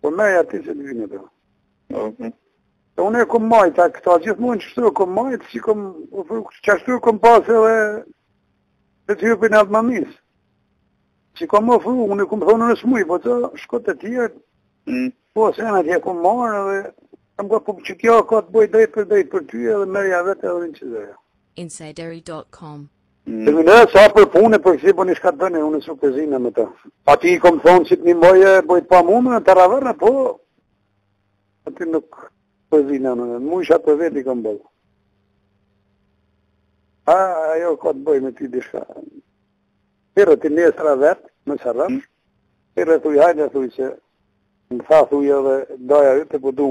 Po me e ati se në vinë dhe. Mhm. Po unë e kom majtë, a këta gjithë mund qashtu e kom majtë, si kom, po, po, qashtu e kom pasë edhe dhe të jupin atë më misë. Si kom më fru, unë e kom thonë unë s'muj, po të shkot të tjerë, mm. po se në atje kom marë edhe, kam ka po që kjo ka të bojë drejtpërdrejt për ty edhe merrja vetë edhe në që dhe. Mm. Të minërë sa për punë e për kësi për një shkatë bëne, unë s'u përzina me të. A ti i kom thonë që të nimoj e boj të pamundurën të ravërë, po, a ti nuk përzina në në, mu isha për veti kom bëllë. A, ajo ka të bëjë me ti diçka. Thirre ti nesra vetë, më së rëmë, mm. pire të ujhajnë e thuj që më tha thuj edhe daja ju të pëdu,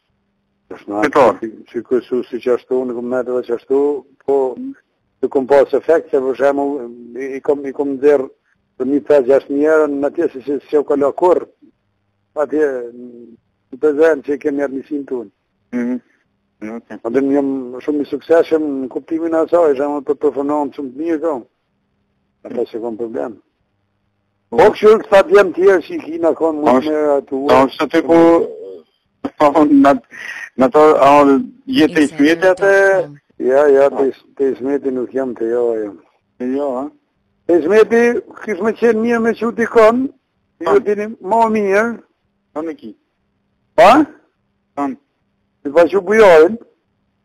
Është në atë si kështu si qashtu, unë kom metë edhe qashtu, po s'kom pas efekt, se për shembull i kom nxjerrë nja gjashtë mijë euro, atje se që si o këllë akur, atje në të zërën që i kemi njerëzit tonë. Mhm. Unë jam shumë i suksesshëm në kuptimin e asaj, shembull performoj shumë të mirë kom. Ata s'kanë problem. Po kështu këta djem tjerë që i ki, a kanë më të mira të ua. Po kështu ti po në në to jetë Ismeti a. Ja, ja, te Ismeti nuk jam të jo jam. Jo, ha. Te Ismeti kish me qenë mirë me çu dikon. Ju po. dini më mirë. Po me ki. Pa? Tan. Pa çu Bujarin.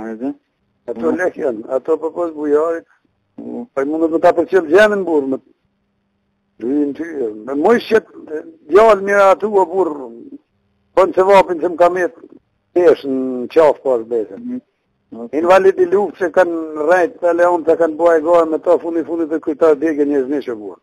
Ajde. Ato mm. lekë janë, ato përpos Bujarit, mm. pa i mundu me ta përcjellë gjenin burrë, me dhujnë ty, me moj shqet, djalë i mirë atu o burrë, për punë se vapin që më ka metë, peshë në qafë pasha besën. Mm. Okay. Invalid i luftës që kanë rejtë, të leon të kanë buaj gojë me ta fundi fundit të kujta dhege një zmi që burrë.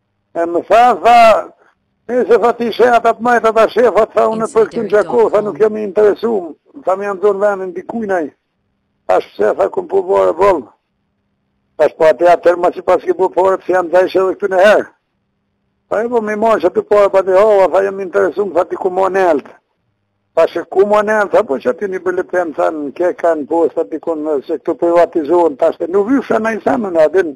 E më tha, tha, e se tha ti shena të të majtë ata shefa, tha unë për këtu në Gjakovë, tha nuk jam i interesum, tha me ia zonë venin dikujnaj, thashë pse, tha këmë po vore vëllë, thashë po atë ja tërë ma që pas ke bu fore, pëse janë dhejshë edhe këtë në herë. Tha e po me marë që të pare pa të hova, tha jam interesum, tha dikun më nelt. Thashë ku më nelt, tha po që ti një bëllëpem, tha në KEK a në Postë, tha dikun se këtu privatizohen, thashë nuk vysha në i samë në adinë.